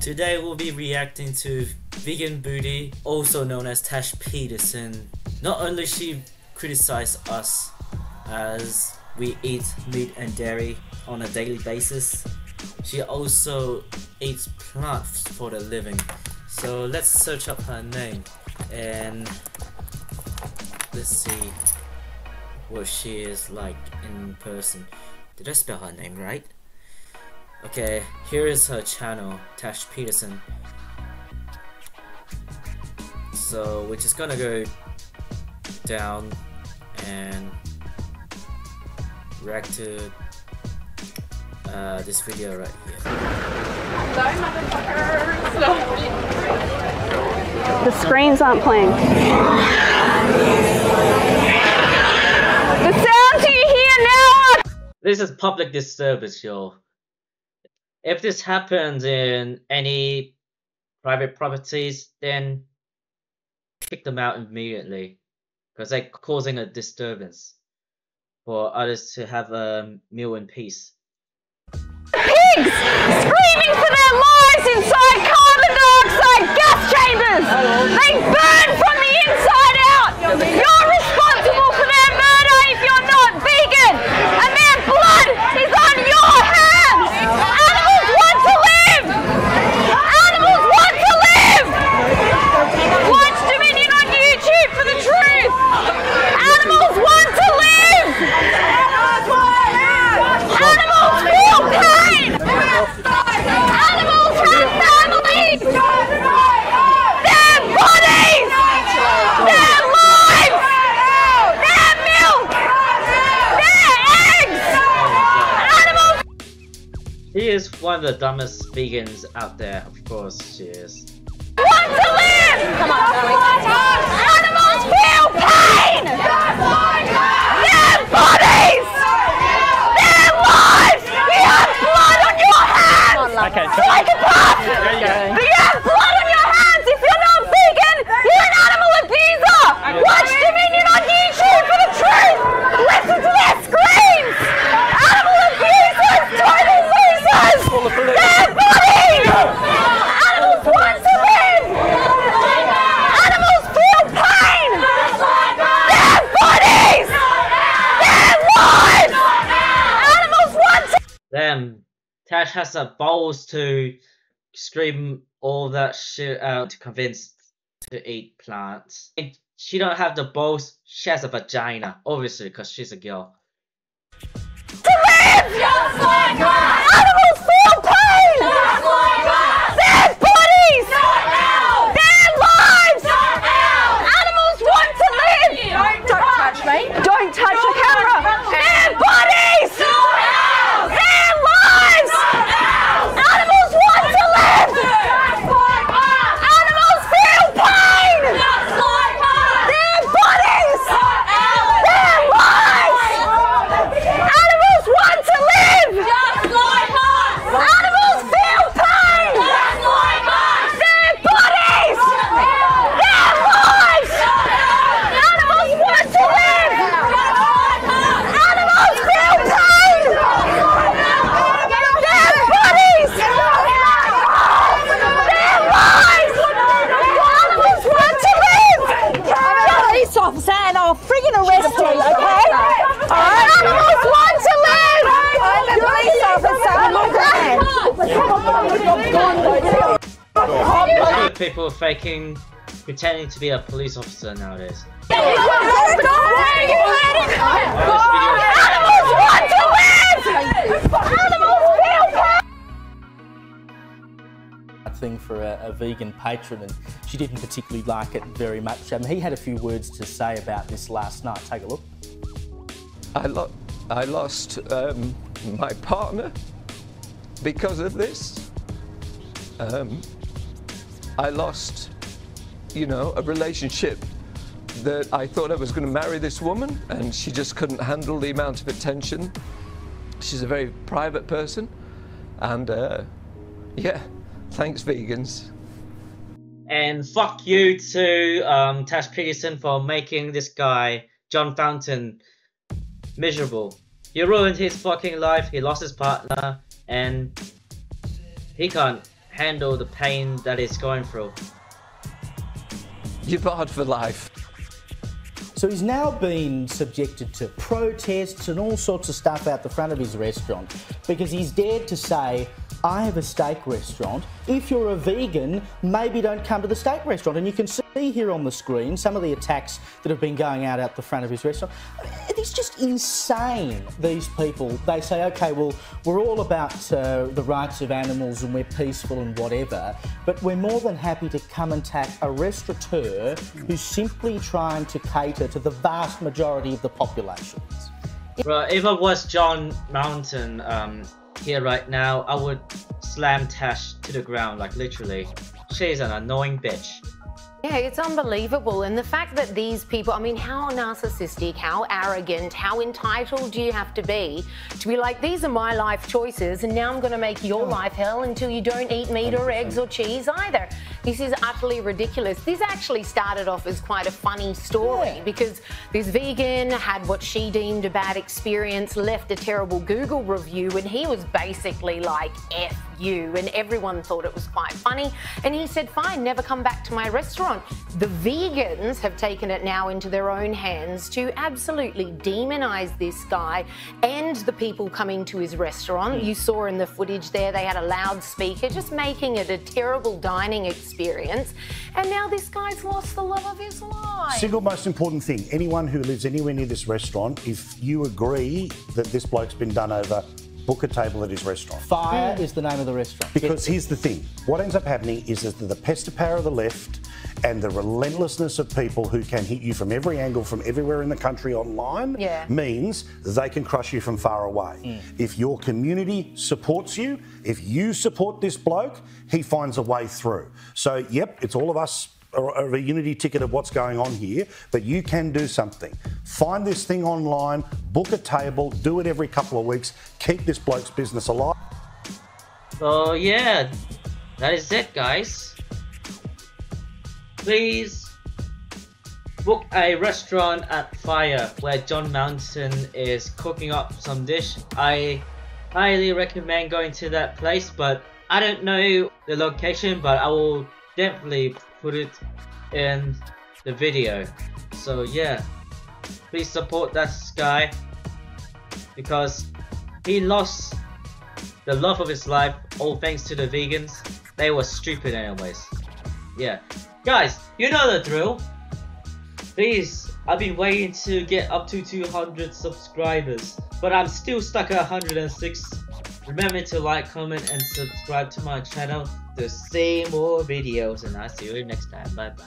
Today we'll be reacting to Vegan Booty, also known as Tash Peterson. Not only she criticized us as we eat meat and dairy on a daily basis, she also eats plants for the living. So let's search up her name and let's see what she is like in person. Did I spell her name right? Okay, here is her channel, Tash Peterson. So we're just gonna go down and react to uh, this video right here. The screens aren't playing. The sounds you hear now are This is public disturbance, y'all. If this happens in any private properties, then kick them out immediately because they're causing a disturbance for others to have a meal in peace. pigs screaming for their lives inside carbon dioxide gas chambers. They burn from the inside out. You're responsible for their murder if you're not vegan, and their blood is on your hands. Animals want to live. Animals want to live. Watch Dominion on YouTube for the truth. Animals want to live. Animals feel pain! Animals have families! Their bodies! Their lives! Their milk! Their eggs! Animals He is one of the dumbest vegans out there, of course she is. want to live! Come on, Animals feel pain! Their bodies! Their lives! You have blood on your hands! Okay, Psychopath! You have blood on your hands! If you're not vegan, you're an animal abuser! Watch Dominion on YouTube for the truth! Listen to their screams! Animal abusers! Total losers! Their bodies! Animals want to live! Animals feel pain! Their bodies! Their lives! Animals want to Then Tash has the balls to scream all that shit out to convince to eat plants. And she don't have the balls, she has a vagina, obviously, because she's a girl. live! Animals feel pain! Their bodies! Their lives! Animals want to live! Don't, touch me! Don't touch the camera! Their bodies! Their lives! Animals want to live! Animals feel pain! Their bodies! Their lives! Animals want to live! Animals feel pain! Their bodies! Their lives! Animals want to live! Animals feel pain! Their bodies! Their lives! Animals want to live! police officer and I'll friggin' arrest you, okay? Alright? Animals want to live! I'm a police officer. Look are faking, pretending to be a police officer nowadays. Animals want to live! Animals feel pain! thing for a, a vegan patron, and she didn't particularly like it very much. Um, he had a few words to say about this last night. Take a look. I, lo- I lost um, my partner because of this. Um, I lost, you know, a relationship that I thought I was going to marry this woman, and she just couldn't handle the amount of attention. She's a very private person, and uh, yeah, thanks, vegans. And fuck you to um, Tash Peterson for making this guy, John Fountain, miserable. You ruined his fucking life, he lost his partner, and he can't handle the pain that he's going through. You're barred for life. So he's now been subjected to protests and all sorts of stuff out the front of his restaurant because he's dared to say, I have a steak restaurant. If you're a vegan, maybe don't come to the steak restaurant. And you can see here on the screen some of the attacks that have been going out at the front of his restaurant. It's just insane, these people. They say, okay, well, we're all about uh, the rights of animals and we're peaceful and whatever, but we're more than happy to come and attack a restaurateur who's simply trying to cater to the vast majority of the population. Bro, if I was John Mountain um, here right now, I would slam Tash to the ground, like literally. She's an annoying bitch. Yeah, it's unbelievable. And the fact that these people, I mean, how narcissistic, how arrogant, how entitled do you have to be to be like, these are my life choices, and now I'm going to make your oh. life hell until you don't eat meat or eggs or cheese either. This is utterly ridiculous. This actually started off as quite a funny story Yeah. because this vegan had what she deemed a bad experience, left a terrible Google review, and he was basically like, F you. And everyone thought it was quite funny. And he said, fine, never come back to my restaurant. The vegans have taken it now into their own hands to absolutely demonize this guy and the people coming to his restaurant. Hmm. You saw in the footage there, they had a loudspeaker, just making it a terrible dining experience. And now this guy's lost the love of his life. Single most important thing anyone who lives anywhere near this restaurant, if you agree that this bloke's been done over, book a table at his restaurant. Fyre is the name of the restaurant. Because here's the thing what ends up happening is that the pester power of the left and the relentlessness of people who can hit you from every angle from everywhere in the country online Yeah. means they can crush you from far away. Mm. If your community supports you, if you support this bloke, he finds a way through. So, yep, it's all of us are are a unity ticket of what's going on here, but you can do something. Find this thing online, book a table, do it every couple of weeks, keep this bloke's business alive. So yeah, that is it guys. Please book a restaurant at Fyre where John Mountain is cooking up some dish. I highly recommend going to that place but I don't know the location but I will definitely put it in the video. So yeah, please support that guy because he lost the love of his life, all thanks to the vegans. They were stupid anyways. Yeah. Guys, you know the drill. Please, I've been waiting to get up to 200 subscribers, but I'm still stuck at 106. Remember to like, comment, and subscribe to my channel to see more videos, and I'll see you next time. Bye bye.